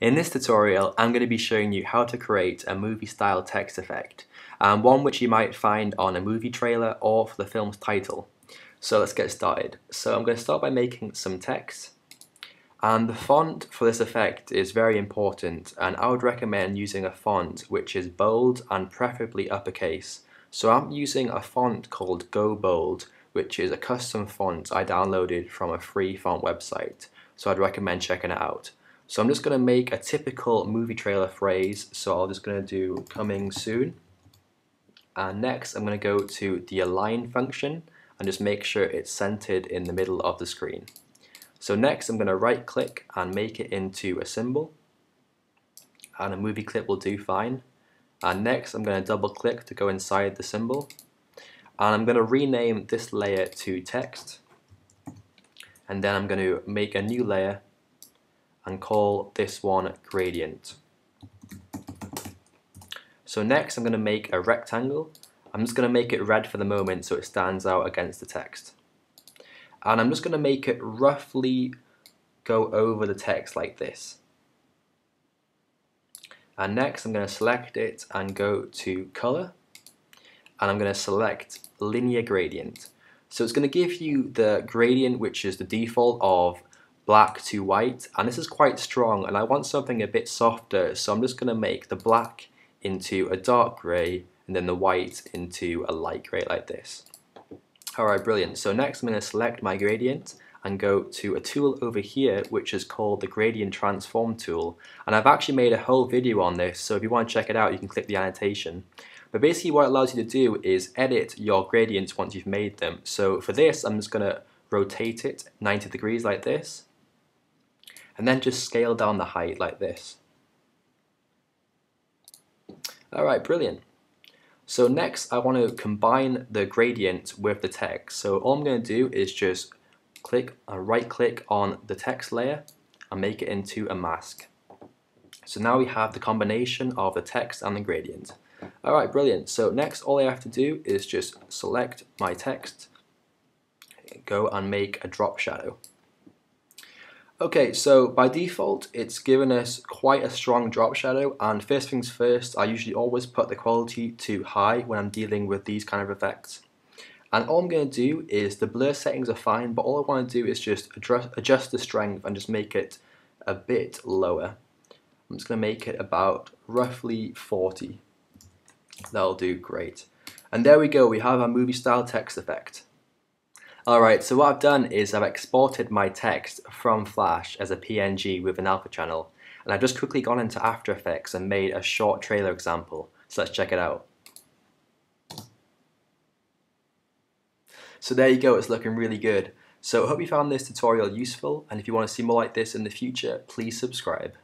In this tutorial, I'm going to be showing you how to create a movie style text effect, um, one which you might find on a movie trailer or for the film's title. So let's get started. So I'm going to start by making some text. And the font for this effect is very important and I would recommend using a font which is bold and preferably uppercase. So I'm using a font called Gobold which is a custom font I downloaded from a free font website. So I'd recommend checking it out. So I'm just going to make a typical movie trailer phrase. So I'm just going to do coming soon. And next I'm going to go to the align function and just make sure it's centered in the middle of the screen. So next I'm going to right click and make it into a symbol. And a movie clip will do fine. And next I'm going to double click to go inside the symbol. And I'm going to rename this layer to text. And then I'm going to make a new layer and call this one gradient. So next I'm going to make a rectangle. I'm just going to make it red for the moment so it stands out against the text. And I'm just going to make it roughly go over the text like this. And next I'm going to select it and go to color. And I'm going to select linear gradient. So it's going to give you the gradient which is the default of black to white and this is quite strong and I want something a bit softer so I'm just going to make the black into a dark grey and then the white into a light grey like this. Alright brilliant. So next I'm going to select my gradient and go to a tool over here which is called the gradient transform tool and I've actually made a whole video on this so if you want to check it out you can click the annotation. But basically what it allows you to do is edit your gradients once you've made them. So for this I'm just going to rotate it 90 degrees like this and then just scale down the height like this. Alright, brilliant. So next I want to combine the gradient with the text. So all I'm going to do is just click uh, and right click on the text layer and make it into a mask. So now we have the combination of the text and the gradient. Alright, brilliant. So next all I have to do is just select my text, go and make a drop shadow. Okay, so by default, it's given us quite a strong drop shadow, and first things first, I usually always put the quality to high when I'm dealing with these kind of effects. And all I'm going to do is, the blur settings are fine, but all I want to do is just adjust, the strength and just make it a bit lower. I'm just going to make it about roughly 40. That'll do great. And there we go, we have our movie style text effect. Alright, so what I've done is I've exported my text from Flash as a PNG with an alpha channel, and I've just quickly gone into After Effects and made a short trailer example. So let's check it out. So there you go, it's looking really good. So I hope you found this tutorial useful, and if you want to see more like this in the future, please subscribe.